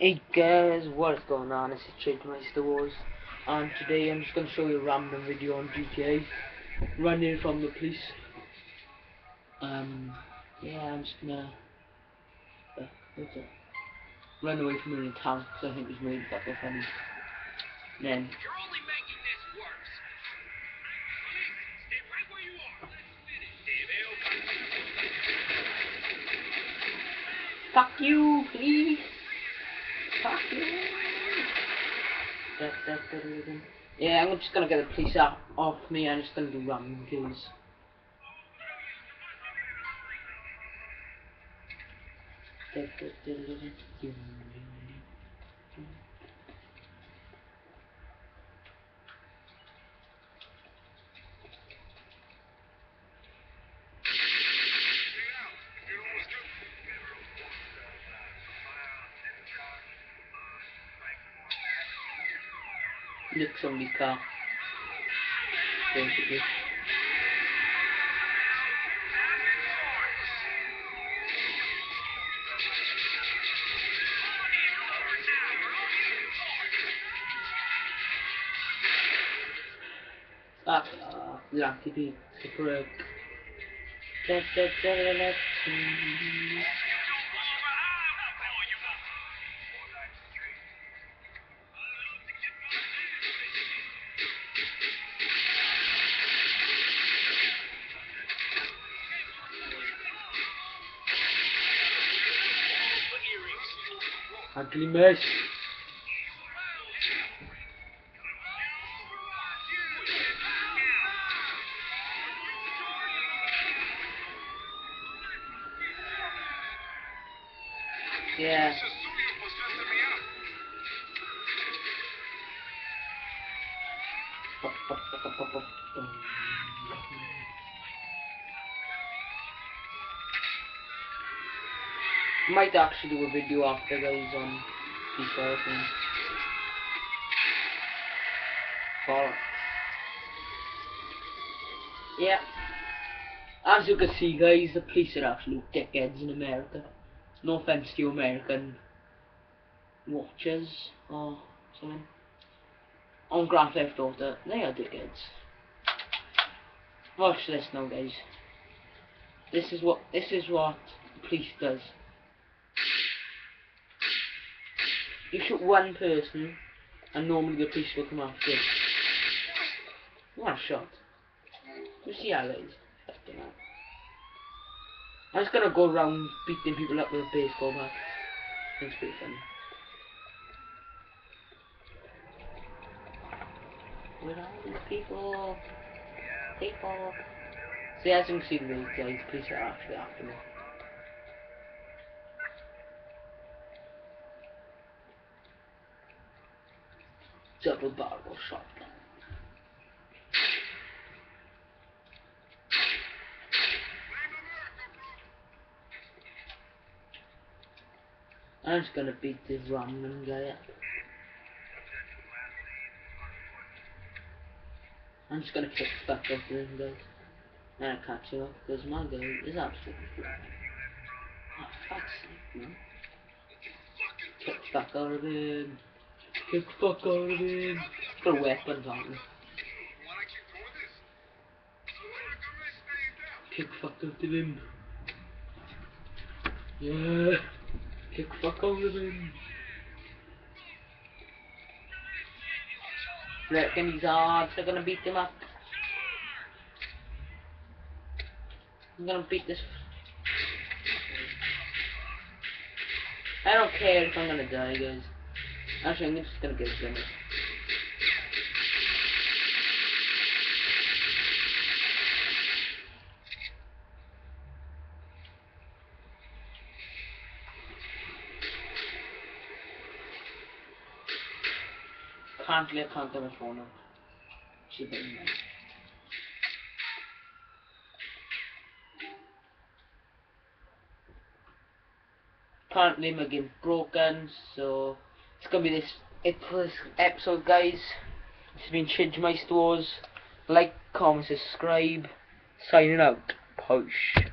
Hey guys, what's going on? This is Chidgemister Wars and today I'm just going to show you a random video on GTA running from the police. Um, yeah, I'm just gonna uh, run away from him in town because I think it's really fucking funny. Then You're only making this worse. Police, stay right where you are. Let's finish it. fuck you, please. Yeah, I'm just gonna get the police out off me. I'm just gonna do random kills. look from the car basically Ah, lang till det. Det får jag... Ugly mess. Yeah. Might actually do a video after guys on FIFA and for Yeah. As you can see guys, the police are absolute dickheads in America. No offense to you American watchers or something. On Grand Theft Auto, they are dickheads. Watch this now guys. This is what this is what the police does. You shoot one person and normally the police will come after you. One shot. You see how it is? I'm just gonna go around beating people up with a baseball bat. It's pretty funny. Where are these people? People. See, as you can see, the guys, police are actually after me. Double barrel shotgun. I'm just gonna beat this random guy up. I'm just gonna ah, kick the fuck out of him, guys. And I catch him up because my guy is absolutely flat. Oh, fuck's sake, man. Kick fuck out of him. Kick the fuck out of him. Put weapons on him. Kick fuck out of him. Yeah. Kick fuck out of him. Reckon these odds are gonna beat them up. I'm gonna beat this. I don't care if I'm gonna die, guys. Actually, I'm just gonna get a gimmick. Can't let can't get my phone up. Should be nice. Currently my game's broken, so it's gonna be this it for this episode guys. It's been Chidgemister Wars. Like, comment, subscribe. Signing out. Push.